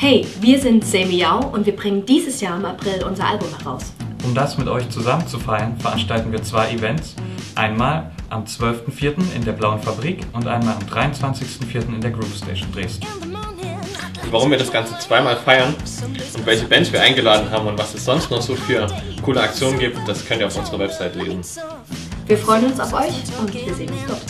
Hey, wir sind Semiau und wir bringen dieses Jahr im April unser Album heraus. Um das mit euch zusammen zu feiern, veranstalten wir zwei Events. Einmal am 12.04. in der Blauen Fabrik und einmal am 23.04. in der Groove Station Dresden. Warum wir das Ganze zweimal feiern und welche Bands wir eingeladen haben und was es sonst noch so für coole Aktionen gibt, das könnt ihr auf unserer Website lesen. Wir freuen uns auf euch und wir sehen uns dort.